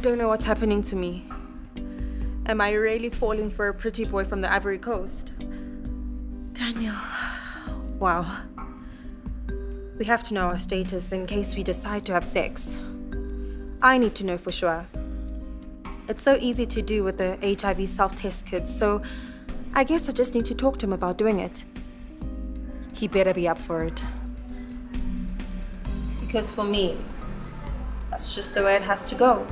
I don't know what's happening to me. Am I really falling for a pretty boy from the Ivory Coast? Daniel. Wow. We have to know our status in case we decide to have sex. I need to know for sure. It's so easy to do with the HIV self-test kits, so I guess I just need to talk to him about doing it. He better be up for it. Because for me, that's just the way it has to go.